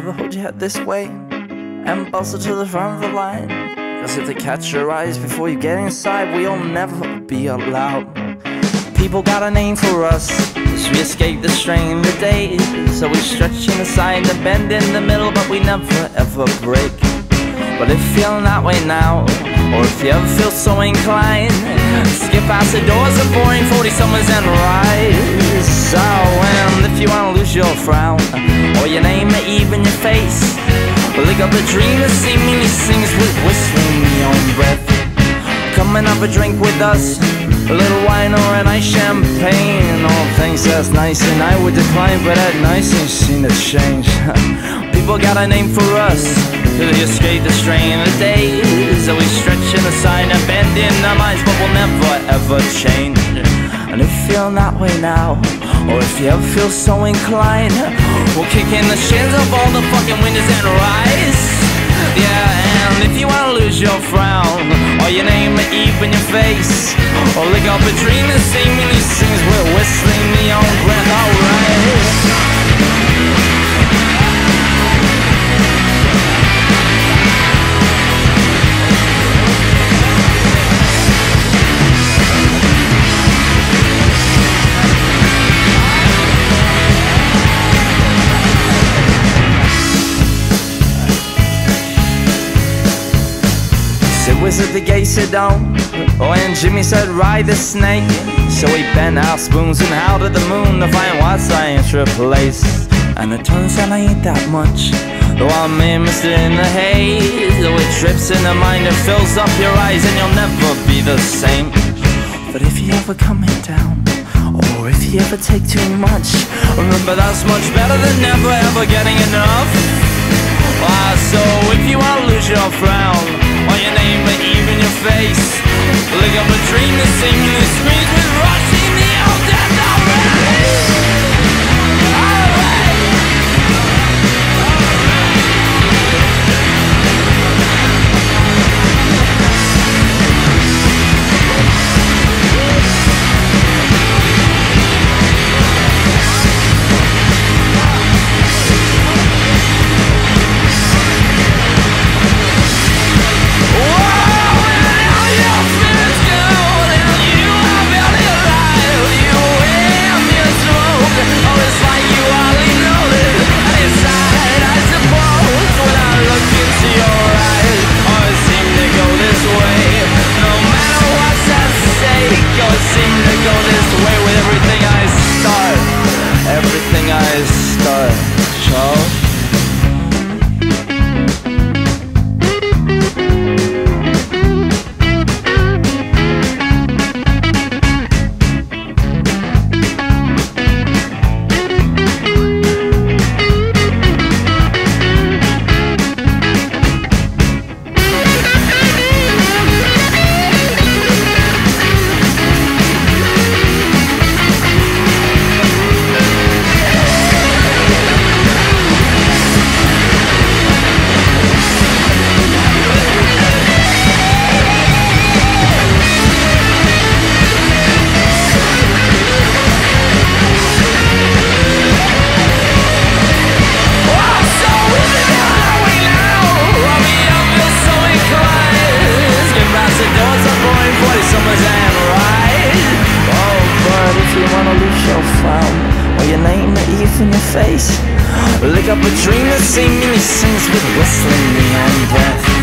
Hold your head this way and bustle to the front of the line. Cause if they catch your eyes before you get inside, we'll never be allowed. People got a name for us we escape the strain of the days. So we stretch in the side and bend in the middle, but we never ever break. But if you're feeling that way now, or if you ever feel so inclined, skip past the doors of boring 40 summers and rise. Your frown, uh, or your name or even your face, lick up a dream that seemingly sings with whistling own breath. Come and have a drink with us, a little wine or a nice champagne. All things that's nice and I would decline, but that nice ain't seen to change. People got a name for us, to escape the strain of the days. That we stretch in the sign and bend in our minds, but we'll never ever change. And if you're that way now, or if you ever feel so inclined, we'll kick in the shins of all the fucking windows and rise. Yeah, and if you wanna lose your frown, or your name or even your face, or lick up a dream that seemingly sings with whistling neon breath, alright. At the gate, sit down. Oh, and Jimmy said, ride the snake. So we bent our spoons and howled at the moon to find what science replaced. And it turns out I ain't that much. Though I'm interested in the haze. It trips in the mind and fills up your eyes, and you'll never be the same. But if you ever come coming down, or if you ever take too much, remember that's much better than never ever getting enough. Ah, so if you wanna lose your frown, your name or even your face, lick up a dream teeth in your face. Look up a dream that's that seemingly sins with whistling behind breath